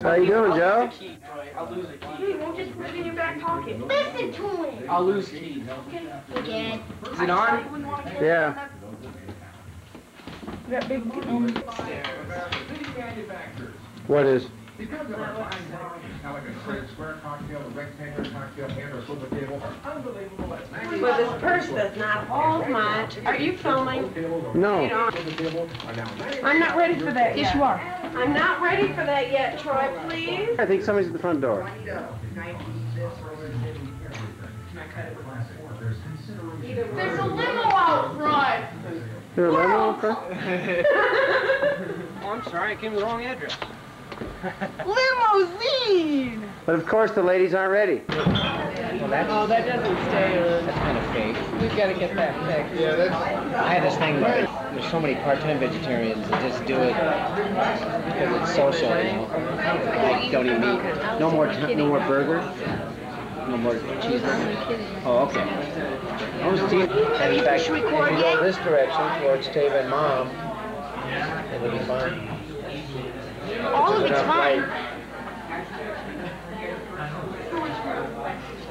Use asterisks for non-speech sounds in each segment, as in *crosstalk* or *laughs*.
How you doing, Joe? I'll lose a key. Hey, won't just put it in your back pocket. Listen to him. I'll lose keys. Again. Is it on? Yeah. That big, um, What is? Because of our fine now like a straight square cocktail, a rectangular cocktail, and or silver table are unbelievable but this purse does not hold much. Are you filming? No. You know, Silver table are now Maggie's. I'm not ready for that. Yes, you are. I'm not ready for that yet, Troy, please. I think somebody's at the front door. There's a limo out front. Is there a limo out front? *laughs* Oh, I'm sorry, I came to the wrong address. Limousine! But of course the ladies aren't ready. Oh, that doesn't stay That's We've got to get that fixed. Yeah, that's. I had this thing, there's so many part-time vegetarians that just do it because it's social, you know? Like, don't even eat, no more, no more burger, no more cheeseburger. Oh, okay. I was teasing. And in fact, if you go this direction towards Tava and Mom, it'll be fine. All of it's fine. light. I doubt it. That's all they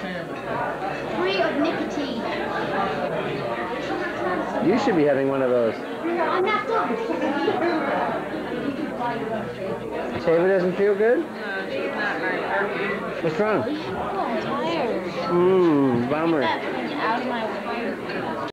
sandwich. Free of nicotine. You should be having one of those. I'm not done. Tava doesn't feel good? No, she's not very happy. What's wrong? I'm tired. Mmm, bummer.